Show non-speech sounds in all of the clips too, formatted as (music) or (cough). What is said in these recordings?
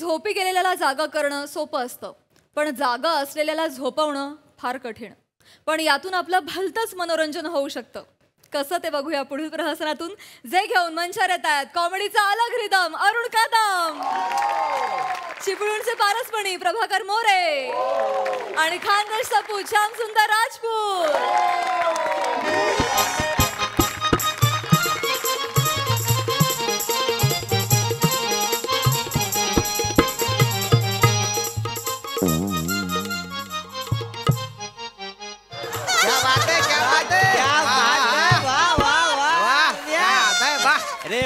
झोपी गेलेल्याला जागा करणं सोपं असतं. पण जागा असलेल्याला झोपवणं फार कठीण. पण यातून आपलं भलतंच मनोरंजन होऊ शकतं. कसं ते बघूया पुढील प्रहसनातून. जे घेऊन मंचार येत आहेत कॉमेडीचा अलग रिदम अरुण कदम! चिपळूणचे पारसपणी प्रभाकर मोरे! आणि खानदेश सपू श्याम सुंदर राजपूत!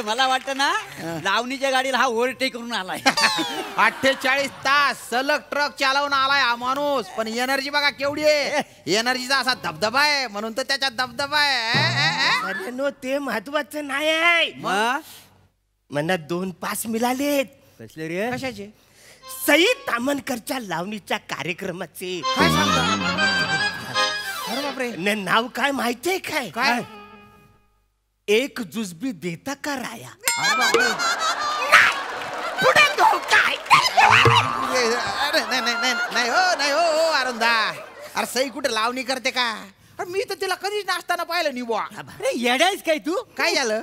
मला वाटतं ना लावणीच्या गाडीला हा ओव्हरटेक करून आलाय. (laughs) अठ्ठेचाळीस तास सलग ट्रक चालवून आलाय हा माणूस. पण एनर्जी बघा केवढी आहे. एनर्जीचा असा धबधबा आहे. म्हणून तर त्याच्यात धबधबा आहे. अरे नो ते महत्वाचं नाही आहे. मला दोन पास मिळालेत. कसले रे? कशाचे? सई तामणकरच्या लावणीच्या कार्यक्रमाचे. काय सांगता? नाव काय माहितीये काय? काय? एक जुजबी देता का राया? अरे बापरे पुढे तो काय. अरे नाही नाही नाही नाही हो नाही हो हो अरुंदा. अरे सई कुठे लावणी करते का? अरे मी तर तिला कधीच नाचताना पाहिलं नाही बुवा. अरे येडायस काय तू? काय झालं?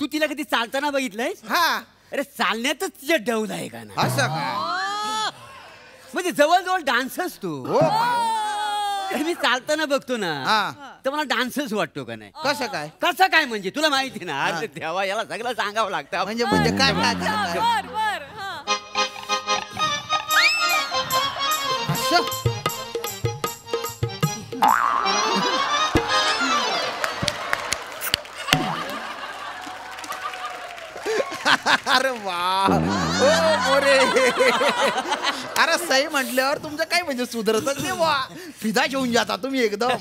तू तिला कधी चालताना बघितलंयस? हा. अरे चालण्यातच तुझ्या डौल आहे का ना? असं काय म्हणजे जवळजवळ डान्सच तू. हो. अरे मी चालताना बघतो ना. हा. तर मला डान्सच वाटतो का नाही? कसं काय? कसं काय म्हणजे? तुला माहिती ना अरे देवा याला सगळं सांगावं लागतं. म्हणजे म्हणजे काय काय काय- काय? अरे वा. ओ मोरे. अरे सही म्हटल्यावर तुमचं काय म्हणजे सुधरतच नाही वा फिदा घेऊन जाता तुम्ही एकदम.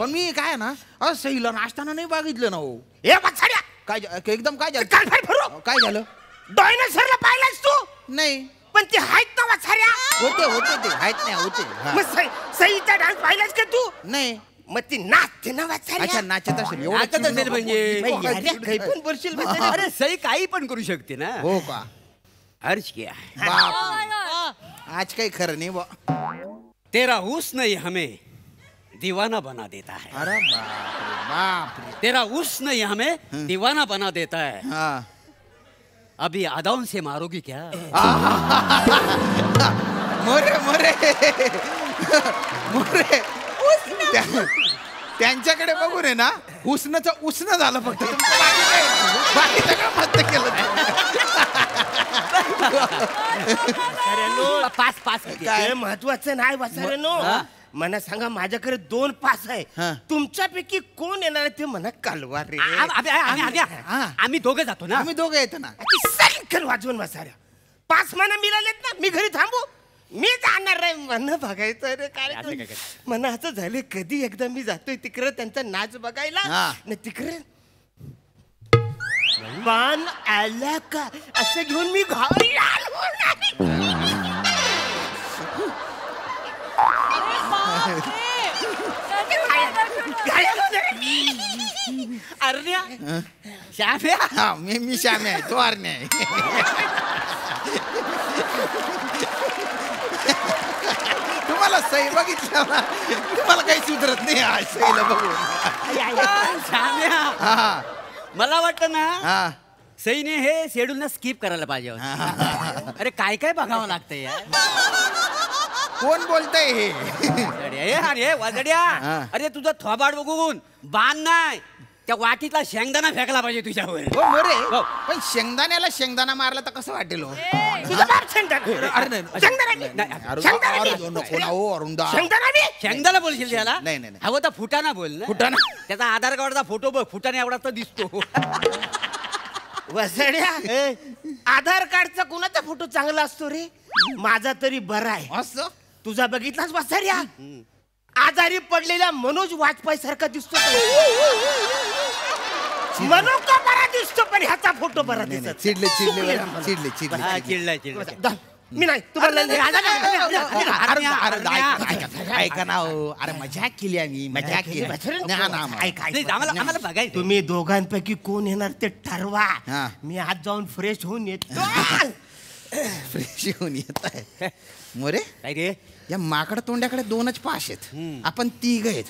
पण मी काय ना अरे सईला नाचताना नाही बघितलं ना हो. ए बछड्या काय झा- एकदम काय झालं? काय फिरू काय झालं? डायनासोरला पाहिलास तू? नाही. पण ते आहेत ना वाछाऱ्या होते होते ते. आहेत नाही होते. हा. मग सई- सईचा डान्स पाहिलास का तू? नाही. मग ती नाचते ना वाछाऱ्या अच्छा नाचत असेल एवढं नाचत चिडू असेल नको. म्हणजे. काय अरे, काही पण बोलशील बछड्या. अरे सई काही पण करू शकते ना. हो का? अर्ज़ किया है बाप. आज काही खरं नाही बा तेरा हुस्न ही हमें दीवाना बना देता है. अरे बाप बाप रे. तेरा हुस्न ही हमें दीवाना बना देता है. हा. अभी अदाउन से मारोगी क्या? (laughs) मोरे मोरे. (laughs) मोरे. त्या- त्यांच्याकडे बघून आहे ना उष्णचं उष्ण झालं फक्त. तुमचं बाकी काय- बाकी सगळं मस्त केलं पाच पाच काय? महत्वाचं नाही हा? मला सांगा माझ्याकडे दोन पास हा. आहे तुमच्यापैकी कोण येणार आहे ते म्हणा कालवा रे आम- आम्ही- आम्ही- आम्ही- हा. आम्ही दोघं जातो ना. आम्ही दोघं येतो ना. ती वाजवून वाचाऱ्या. पाच महिना मिळालेत ना मी घरी थांबू. मी जाणार रे मन बघायचं रे काय असं काय काय? मना असं झालं कधी एकदा मी जातोय तिकडे त्यांचा नाच बघायला. हा. न तिकडे. पान आला का? असं घेऊन मी घाई श्याम्या हा? मी मी श्यामे आहे तो आरणे आहे. सही बघितलं ना तुम्हाला काही सुधरत नाही आज बघून हा मला वाटतं ना हा सईने हे शेड्यूल ना स्किप करायला पाहिजे होतं. अरे काय काय बघावं लागतं यार कोण बोलतय हे अरे हे अरे वाजड्या हा. अरे तुझं थोबाड बघून बाण नाही त्या वाटीतला शेंगदाणा फेकला पाहिजे तुझ्यावर हो मोरे हो. पण शेंगदाण्याला शेंगदाणा मारला तर कसं वाटेल हो? तुझा बाप शेंगदाणा. अरे नाही, शेंगदाणा मी. नाही, अरुण- शेंगदाणा मी. अरुण, नको ना हो अरुणदा शेंगदाणा मी. शेंगदाणा बोलशील त्याला नाही, नाही, नाही. हवं तर फुटाना बोल ना फुटाणा? त्याचा आधार कार्डचा फोटो बघ फुटाने एवढा तर दिसतो वसड्या आधार कार्डचा कुणाचा फोटो चांगला असतो रे माझा तरी बरा आहे असं तुझा बघितलास वसड्या आजारी पडलेल्या मनोज वाजपेयी सारखा दिसतो मनोका बरा दिसतो पण ह्याचा फोटो बरा दिसत. चिडले, चिडले चिडले, चिडले, चिडले. मी नाही तुम्हाला ऐका, ना अरे मजा केली आम्ही मजा केली आम्हाला. बघायचं. तुम्ही दोघांपैकी कोण येणार ते ठरवा. मी आज जाऊन फ्रेश होऊन येत. फ्रेश (laughs) होऊन येत आहे. मोरे या माकड तोंड्याकडे दोनच पाश आहेत. आपण तिघ आहेत.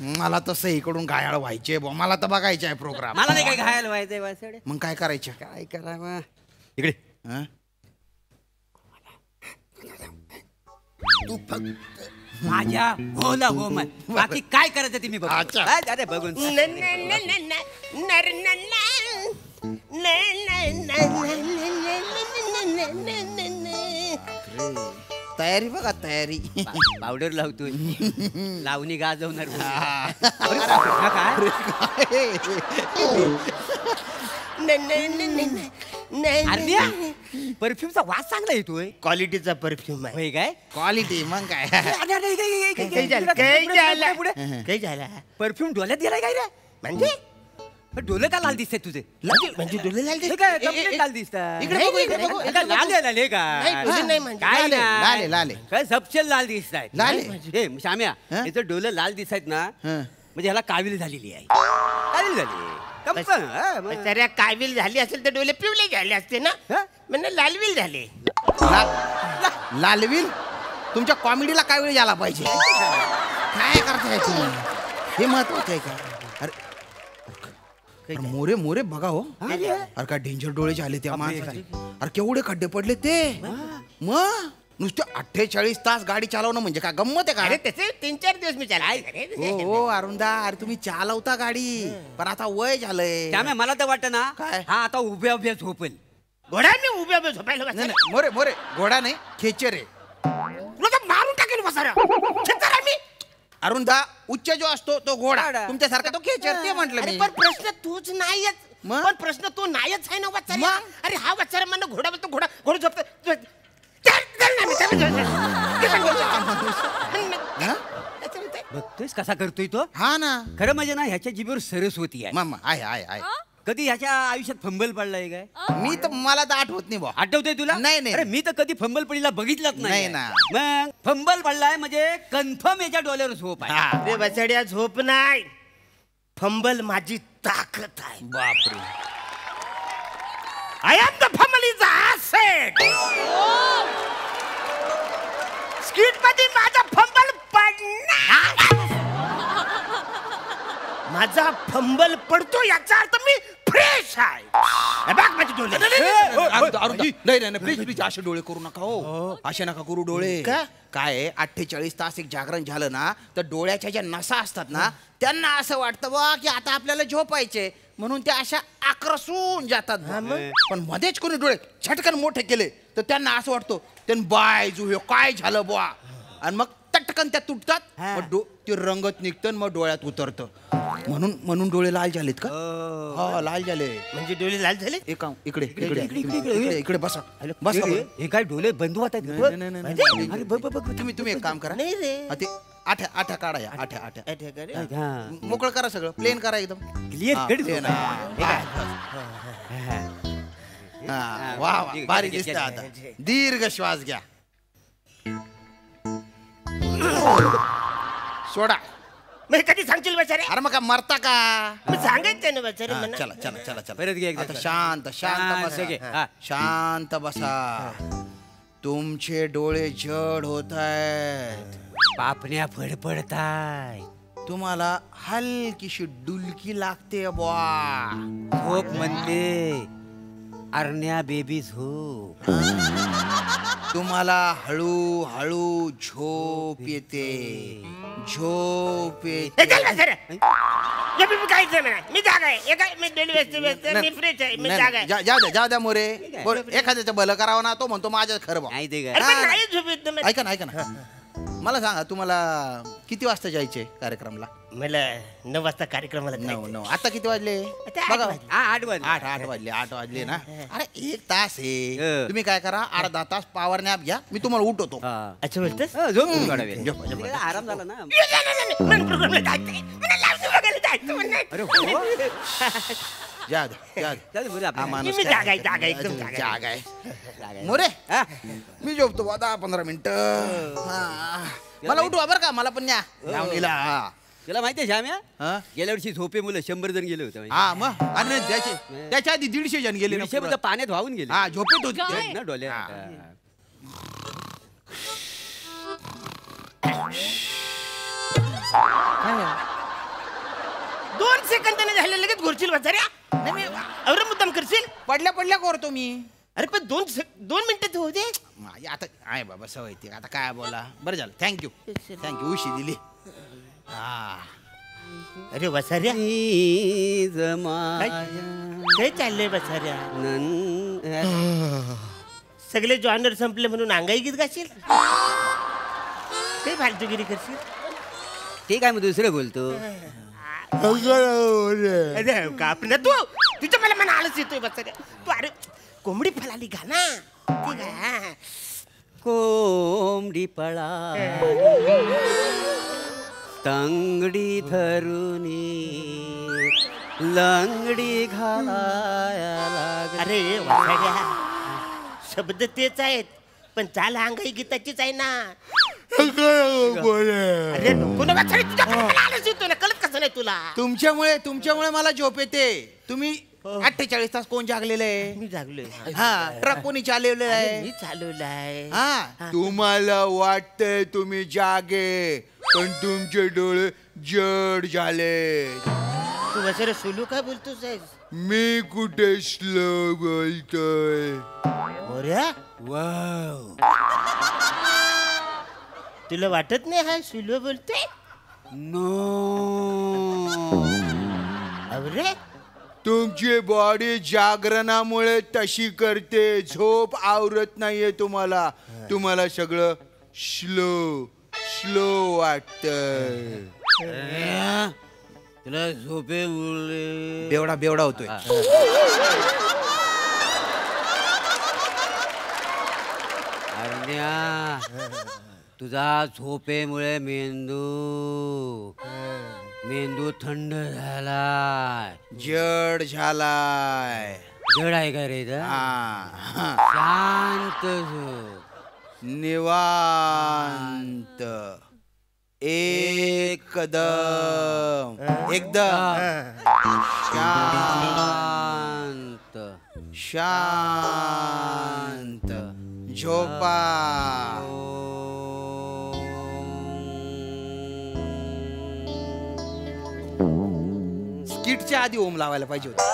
मला तसं इकडून गायाळ व्हायचे बुवा मला तर बघायचे आहे प्रोग्राम मला नाही काय घायला व्हायचंय वासडे मग काय करायचं काय करावं इकडे हं? तू फक्त माझ्या हो ना हो मन बाकी काय करायचं ते मी बघ अच्छा. अरे बघून न- न- न- न- न- नर- न- न- न- न- न- न- न- न- न- न- न- तयारी बघा तयारी पावडर लावतोय लावणी गाजवणार परफ्यूमचा वास चांगला येतोय क्वालिटीचा परफ्यूम आहे काय क्वालिटी मग काय काय झालं परफ्यूम डोल्यात गेलाय काय रे म्हणजे डोले का लाल दिसते तुझे म्हणजे डोले लाल दिसत- काय ए- लाल दिसतात इकडे बघू, इकडे बघू, इकडे. लाल आहे, लाल का नाही, म्हणजे. काय लाल आहे. लाल आहे. काय सपशेल लाल दिसत आहेत लाल. हे श्याम्या हं? याचं डोलं लाल दिसत ना. म्हणजे ह्याला काविल झालेली आहे काविल झाली. जरा काविल झाली असेल तर डोले पिवले झाले असते ना? म्हणजे लालविल झाले लालवील तुमच्या कॉमेडीला काय वेळ झाला पाहिजे काय करताय तुम्ही हे महत्वाचं आहे का अरे अरे मोरे मोरे बघा हो. अरे काय डेंजर डोळे झाले त्या माणसाचे अरे केवढे खड्डे पडले ते. मग नुसते अठ्ठेचाळीस तास गाडी चालवणं म्हणजे काय गंमत आहे अरे का त्याचे तीन चार दिवस मी चालले हो हो अरुणदा अरे तुम्ही चालवता गाडी. पण आता वय झालंय. मला तर वाटतं ना काय? हा आता उभ्या उभ्या झोपेल. घोडा मी उभ्या उभ्या झोपायला. नाही, मोरे मोरे घोडा नाही खेचर आहे. तुला तर मारून टाकेल बसारा मी. अरुणदा उच्च जो असतो तो घोडा. तुमच्यासारखा तो खेचर ते म्हटलं मी पण प्रश्न तूच मग? पण प्रश्न तू नाहीच आहे ना वाचार मग? अरे हा वाचार म्हणणं घोडा म्हणतो घोडा घोडा झोपतो चल, चल, चल ना, मी चल, चल, चल. ते पण बोलतो. हा? त्याचं म्हणतंय, बघतोयस कसा करतोय तो हा ना खरं म्हणजे ना ह्याच्या जिभेवर सरस्वती आहे मामा आहे आहे आहे कधी ह्याच्या आयुष्यात फंबल पडलाय काय? मी तर मला तर आठवत नाही बा. आठवतंय तुला? नाही, नाही. अरे मी तर कधी फंबल पडीला बघितलंच नाही. नाही ना. मग फंबल पडलाय म्हणजे कन्फर्म याच्या डोल्यावर झोप आहे. हा. अरे बसाड्या झोप नाही. फंबल माझी ताकद आहे. बापरे. आय एम द फॅमिलीचा ऍसेट स्किटमध्ये माझा फंबल पडणार. माझा फंबल पडतो याचा अर्थ मी फ्रेश आहे. हे बघ माझे डोळे. नाही नाही प्लीज प्लीज असे डोळे करू नका हो. असे नका करू डोळे? काय अठ्ठेचाळीस तास एक जागरण झालं ना तर डोळ्याच्या ज्या नसा असतात ना त्यांना असं वाटतं बा की आता आपल्याला झोपायचे. म्हणून त्या अशा आक्रसून जातात. पण मध्येच कोणी डोळे झटकन मोठे केले तर त्यांना असं वाटतं त्यांनी बाय जो हे काय झालं बुवा. आणि मग तटकन त्या तुटतात मग डो- ते रंगत निघतं मग डोळ्यात उतरतं. म्हणून म्हणून डोळे लाल झालेत का? हो. हा. लाल झाले. म्हणजे डोळे लाल झाले इकडे इकडे इकडे इकडे बसा. बस हे काय डोळे बंधू आता म्हणजे तुम्ही तुम्ही एक काम करा. नाही रे. ते आठ्या आठ्या काढा या आठ्या. आठ्या मोकळ करा सगळं. प्लेन करा एकदम. क्लिअर वा भारी दिसत आता. दीर्घ श्वास घ्या. सोडा. मग कधी सांगशील बचारे अरे मग का मरता का? मग सांगायचं ना बचारे हा, म्हणा चला चला चला चला. परत घे एकदा. आता शांत शांत शांत घे. बसा. हा. शांत बसा. तुमचे डोळे जड होत आहेत पापण्या फडफडताय. तुम्हाला हलकीशी डुलकी लागते बुवा. झोप म्हणते. अरण्या बेबी झोप. तुम्हाला हळू हळू झोप येते. झोप हे येते चल बचारे हे मी काहीच नाही म्हणा. मी जागा आहे. हे काय? मी डेली व्यस्त व्यस्त मी फ्रेश आहे. मी नाही, जागा नाही, आहे. जा- जाऊ द्या जाऊ द्या मोरे. बोल, एखाद्याचं भलं करावं ना तो म्हणतो माझ्या खरं बा. नाही ते अरे काय पण नाही. झोप येत ना मला. ऐका ना ऐका ना. मला सांगा तुम्हाला किती वाजता जायचे कार्यक्रमला? मला नऊ वाजता कार्यक्रमाला नऊ नऊ. आता किती वाजले? बघा. आठ वाजले. आठ आठ वाजले आठ वाजले ना? अरे एक तास आहे तुम्ही काय करा अर्धा तास पावर नॅप घ्या. मी तुम्हाला उठवतो. अच्छा बोलतेस आराम झाला ना. (laughs) मोरे मी झोपतो दहा पंधरा मिनिट. मला उठवा बर का मला पण या तुला माहिती आहे श्याम्या? हा? गेल्या वर्षी झोपे मुलं शंभर जण गेले होते हा मग? आणि त्याचे त्याच्या आधी दीडशे जण गेले ना दीडशे पुढं. मुलं पाण्यात वाहून गेले. हा झोपेत होते. काय? ना डोल्या हा. दोन सेकंदाने झाले लगेच घोरशील बचाऱ्या नाही मी मुद्दाम करशील? पडल्या पडल्या करतो मी अरे पण दोन सेक- दोन मिनिटं होऊ दे. माझी आता आहे बाबा सवय ती. आता काय बोला? बरं झालं. थँक्यू थँक्यू उशी दिली. हा. अरे माया काय चाललंय बसाऱ्या नन- सगळे जॉनर संपले म्हणून अंगाई गीत गाशील? काही फालतूगिरी करशील? ते काय मग दुसरं बोलतो. अरे तू. तुझ्या मला मना आळस येतोय बसाऱ्या तू अरे कोंबडी फलाली घा ना. ती. कोंबडी पळा तंगडी धरुनी लंगडी घालाया लाग अरे वासाड्या शब्द तेच आहेत पण चाल अंगाई गीताचीच आहे ना. अरे नको ना तुझ्या ना कळत कसं नाही तुला? तुमच्यामुळे तुमच्यामुळे मला झोप येते. तुम्ही अठ्ठेचाळीस तास कोण जागलेलं आहे? मी जागलोय हा. ट्रक कोणी चालवलेला अरे, आहे? मी चालवलाय हा. तुम्हाला वाटतंय तुम्ही जागे. पण तुमचे डोळे जड झाले. तू वसरे सोलू काय बोलतोस आहेस? मी कुठे स्लो बोलतोय? मोऱ्या तुला वाटत नाही हा सुलो बोलतोय? नो अरे तुमची बॉडी जागरणामुळे तशी करते. झोप आवरत नाहीये तुम्हाला. तुम्हाला सगळं स्लो स्लो वाटतंय तुला झोपे उरले. बेवडा बेवडा होतोय. अरण्या तुझा झोपेमुळे मेंदू मेंदू थंड झालाय. जड झालाय. जड आहे का रे इथं? शांत झोप. निवांत. एकदम. एकदम. शांत. शांत. झोपा. स्किटच्या आधी ओम लावायला पाहिजे होता.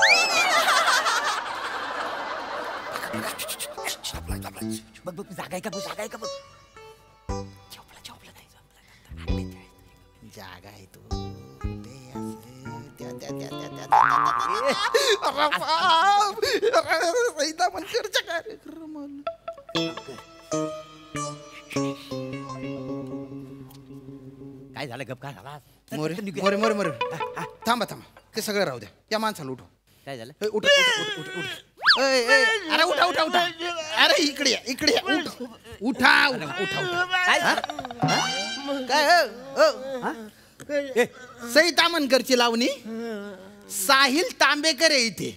बघ बघ जागा आहे का? बघ जागा आहे का? बघ. जागा आहे तू. काय झालं? गप काय झाला. मोरे मोरे मोरे मोरे. थांबा थांबा. ते सगळं राहू द्या. या माणसाला उठव. काय झालं? उठ उठ उठ उठ. अरे उठा उठा उठा. अरे इकडे या इकडे या. उठ. उठा उठा उठा उठा. काय? हा? हा? ए, सई तामणकरची लावणी? साहिल तांबेकर आहे इथे.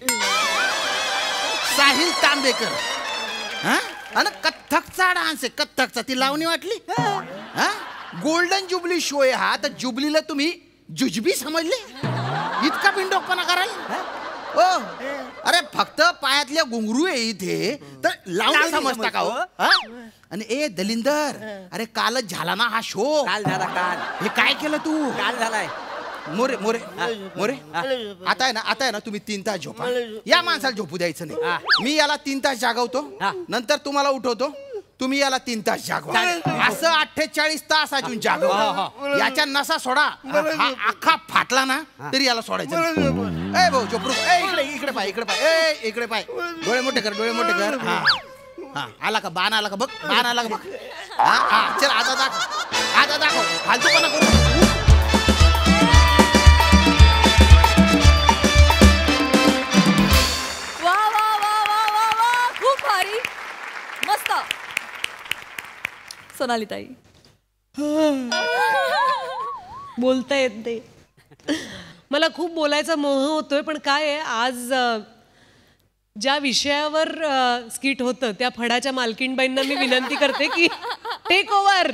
साहिल तांबेकर. हा? आणि कथ्थकचा डान्स आहे कथ्थकचा. ती लावणी वाटली? हा? गोल्डन जुबली शो आहे हा. तर जुबलीला तुम्ही जुजबी समजले? इतका बिंडोकपणा करायला? ओ अरे फक्त पायातल्या घुंगरू आहे इथे. तर लावणी समजता का हो. हा? आणि ए दलिंदर अरे कालच झाला ना हा शो. काल झाला काल. हे काय केलं तू? काल झालाय. मोरे मोरे मोरे आता आहे ना आता आहे ना तुम्ही तीन तास झोपा. या माणसाला झोपू द्यायचं हा. नाही मी याला तीन तास जागवतो. हा. नंतर तुम्हाला उठवतो. तुम्ही याला तीन तास जागवा. असं अठ्ठेचाळीस तास अजून जागवा. याच्या नसा सोडा. हा अख्खा फाटला ना तरी याला सोडायचं. ए भाऊ ए इकडे इकडे पाय इकडे पाय. ए इकडे पाय. डोळे मोठे कर डोळे मोठे कर. हा. हा. आला का? बाण आला का? बघ. बाण आला का? बघ. हा हा चल आता दाखव. आता दाखव. फालतूपणा करू सोनाली ताई. (laughs) बोलता येत नाही. मला खूप बोलायचा मोह होतोय पण काय आहे आज ज्या विषयावर स्किट होतं त्या फडाच्या मालकीणबाईंना मी विनंती करते की टेक ओव्हर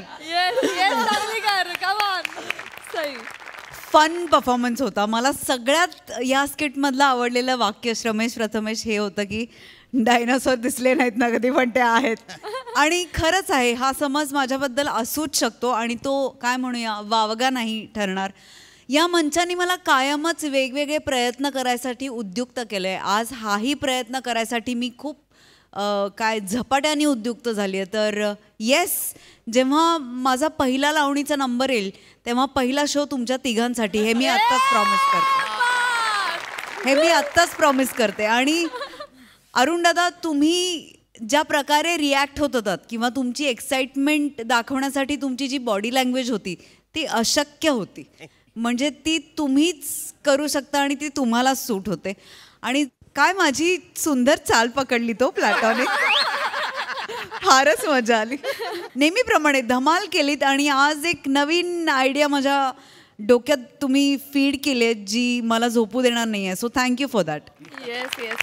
फन परफॉर्मन्स होता. मला सगळ्यात या स्किटमधलं आवडलेलं वाक्य रमेश प्रथमेश हे होतं की डायनासोर दिसले नाहीत ना कधी पण ते आहेत. आणि खरंच आहे हा समज माझ्याबद्दल असूच शकतो आणि तो काय म्हणूया वावगा नाही ठरणार. या मंचाने मला कायमच वेगवेगळे प्रयत्न करायसाठी उद्युक्त केलं आहे आज हाही प्रयत्न करायसाठी मी खूप काय झपाट्याने उद्युक्त झाली आहे. तर येस जेव्हा माझा पहिला लावणीचा नंबर येईल तेव्हा पहिला शो तुमच्या तिघांसाठी. हे मी आत्ताच प्रॉमिस करते. हे मी आत्ताच प्रॉमिस करते. आणि अरुण दादा तुम्ही ज्या प्रकारे रिॲक्ट होत होतात किंवा तुमची एक्साइटमेंट दाखवण्यासाठी तुमची जी बॉडी लँग्वेज होती ती अशक्य होती. म्हणजे ती तुम्हीच करू शकता आणि ती तुम्हाला सूट होते. आणि काय माझी सुंदर चाल पकडली तो प्लॅटॉनिक फारच मजा आली. नेहमीप्रमाणे धमाल केलीत आणि आज एक नवीन आयडिया माझ्या डोक्यात तुम्ही फीड केली जी मला झोपू देणार नाही आहे so thank you for that yes yes